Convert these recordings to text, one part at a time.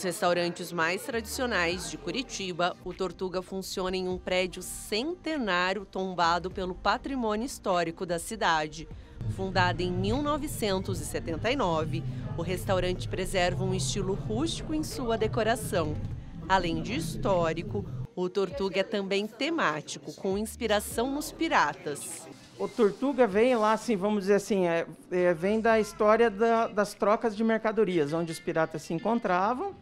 dos restaurantes mais tradicionais de Curitiba, o Tortuga funciona em um prédio centenário tombado pelo patrimônio histórico da cidade. Fundado em 1979, o restaurante preserva um estilo rústico em sua decoração. Além de histórico, o Tortuga é também temático, com inspiração nos piratas. O Tortuga vem lá, assim, vamos dizer assim, é, é, vem da história da, das trocas de mercadorias, onde os piratas se encontravam,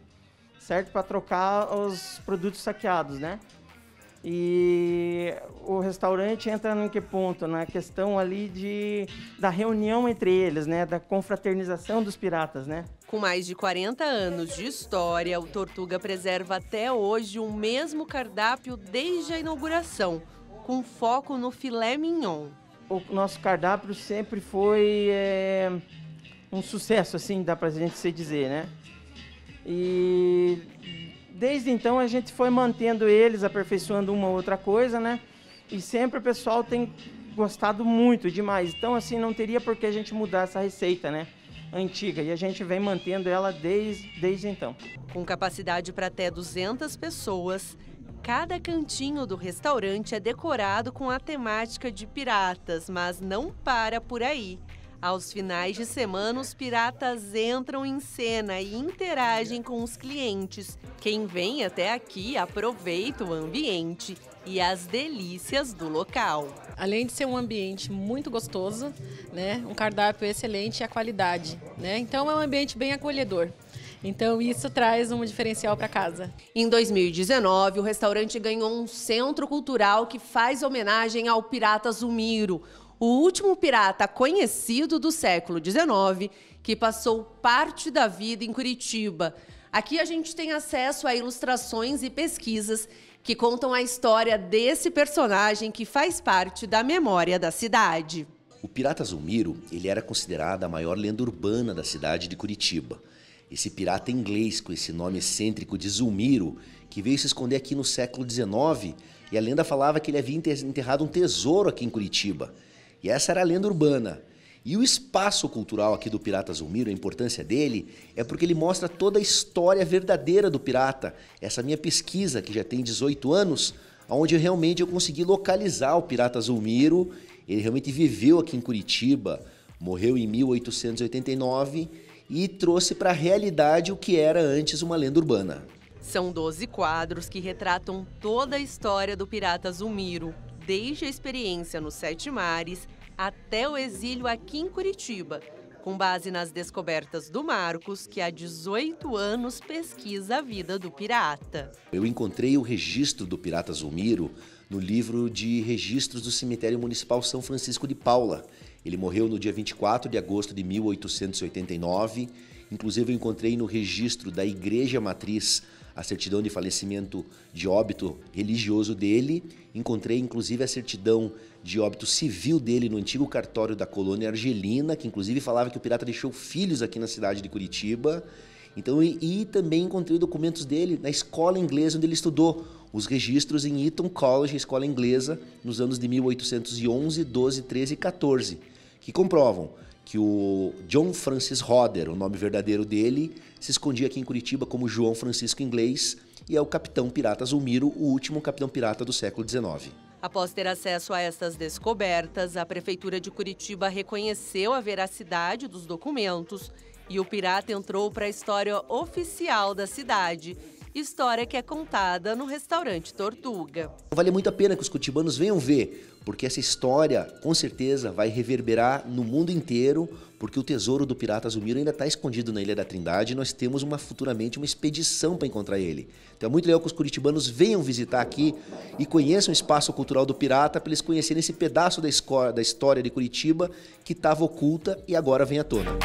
certo? Para trocar os produtos saqueados, né? E o restaurante entra em que ponto? Na questão ali de, da reunião entre eles, né? Da confraternização dos piratas, né? Com mais de 40 anos de história, o Tortuga preserva até hoje o mesmo cardápio desde a inauguração, com foco no filé mignon. O nosso cardápio sempre foi é, um sucesso, assim, dá pra gente se dizer, né? E desde então a gente foi mantendo eles, aperfeiçoando uma ou outra coisa, né? E sempre o pessoal tem gostado muito demais. Então, assim, não teria por que a gente mudar essa receita, né? Antiga. E a gente vem mantendo ela desde, desde então. Com capacidade para até 200 pessoas, cada cantinho do restaurante é decorado com a temática de piratas, mas não para por aí. Aos finais de semana, os piratas entram em cena e interagem com os clientes. Quem vem até aqui aproveita o ambiente e as delícias do local. Além de ser um ambiente muito gostoso, né, um cardápio excelente e a qualidade, né? Então é um ambiente bem acolhedor. Então isso traz um diferencial para casa. Em 2019, o restaurante ganhou um centro cultural que faz homenagem ao pirata Zumiro, o último pirata conhecido do século XIX, que passou parte da vida em Curitiba. Aqui a gente tem acesso a ilustrações e pesquisas que contam a história desse personagem que faz parte da memória da cidade. O pirata Zulmiro, ele era considerado a maior lenda urbana da cidade de Curitiba. Esse pirata inglês com esse nome excêntrico de Zulmiro, que veio se esconder aqui no século XIX, e a lenda falava que ele havia enterrado um tesouro aqui em Curitiba. E essa era a lenda urbana. E o espaço cultural aqui do Pirata Zulmiro, a importância dele, é porque ele mostra toda a história verdadeira do pirata. Essa minha pesquisa, que já tem 18 anos, onde realmente eu consegui localizar o Pirata Zulmiro. Ele realmente viveu aqui em Curitiba, morreu em 1889 e trouxe para a realidade o que era antes uma lenda urbana. São 12 quadros que retratam toda a história do Pirata Zulmiro, desde a experiência nos Sete Mares até o exílio aqui em Curitiba, com base nas descobertas do Marcos, que há 18 anos pesquisa a vida do pirata. Eu encontrei o registro do pirata Zulmiro no livro de registros do Cemitério Municipal São Francisco de Paula. Ele morreu no dia 24 de agosto de 1889. Inclusive, eu encontrei no registro da Igreja Matriz a certidão de falecimento de óbito religioso dele. Encontrei inclusive a certidão de óbito civil dele no antigo cartório da colônia argelina, que inclusive falava que o pirata deixou filhos aqui na cidade de Curitiba. Então, e, e também encontrei documentos dele na escola inglesa onde ele estudou, os registros em Eton College, escola inglesa, nos anos de 1811, 12, 13 e 14, que comprovam que o John Francis Hodder, o nome verdadeiro dele, se escondia aqui em Curitiba como João Francisco Inglês e é o capitão pirata Zulmiro, o último capitão pirata do século XIX. Após ter acesso a estas descobertas, a Prefeitura de Curitiba reconheceu a veracidade dos documentos e o pirata entrou para a história oficial da cidade história que é contada no restaurante Tortuga. Vale muito a pena que os curitibanos venham ver, porque essa história com certeza vai reverberar no mundo inteiro, porque o tesouro do pirata Zumiro ainda está escondido na Ilha da Trindade e nós temos uma futuramente uma expedição para encontrar ele. Então é muito legal que os curitibanos venham visitar aqui e conheçam o espaço cultural do pirata para eles conhecerem esse pedaço da, da história de Curitiba que estava oculta e agora vem à tona.